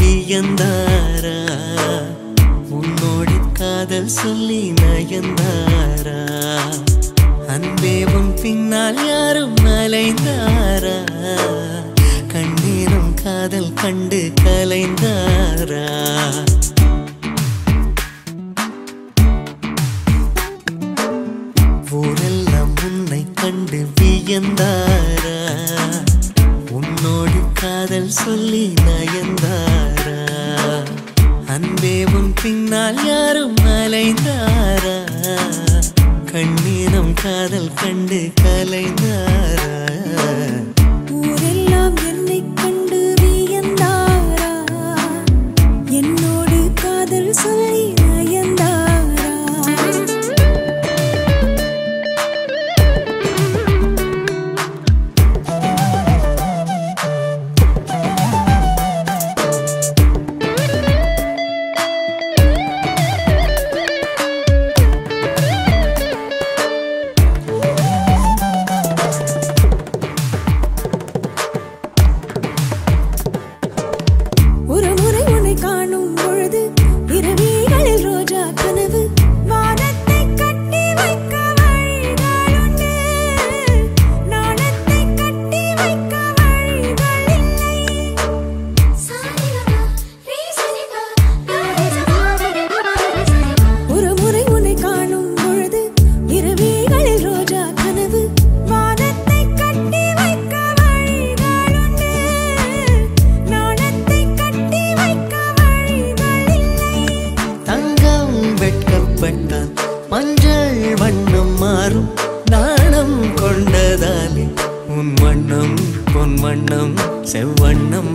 வியந்தாரா உன்னோடு காதல் சொல்லி நயந்தாரா? அன்பே உன் பின்னால் யாரும் அலைந்தாரா? கண்ணீரும் காதல் கண்டு கலைந்தாரா? ஊரெல்லாம் உன்னை கண்டு வியந்தார் காதல் சொல்லி நயந்தாரா? அன்பே உன் பின்னால் யாரும் அலைந்தாரா? கண்ணீரம் காதல் கண்டு கலைந்தாரா? ஊரெல்லாம் என்னைக்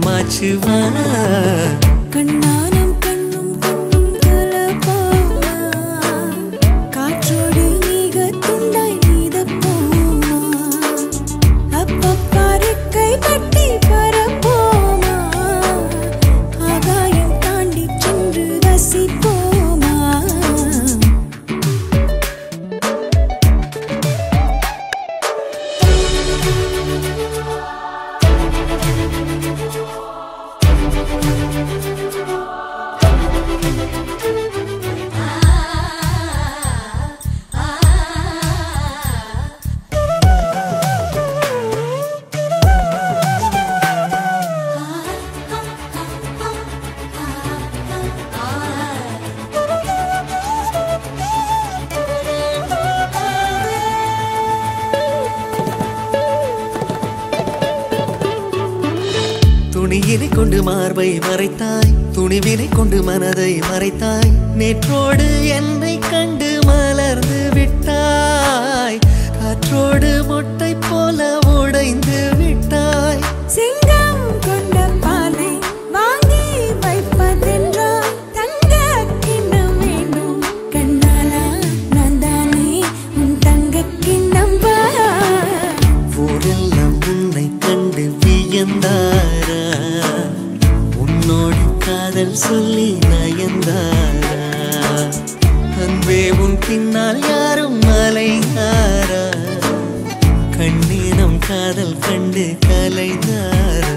செவ்வண்ணம் கண்ணா துணியினை கொண்டு மார்பை மறைத்தாய் துணிவினை கொண்டு மனதை மறைத்தாய் நேற்றோடு என்னை கண்டு மலர்ந்து விட்டாய். காற்றோடு மொட்டை போல உடைந்து காதல் சொல்லி நயந்தாரா? அன்பே உன் பின்னால் யாரும் மலைந்தாரா? கண்ணீரம் காதல் கண்டு கலைந்தாரா?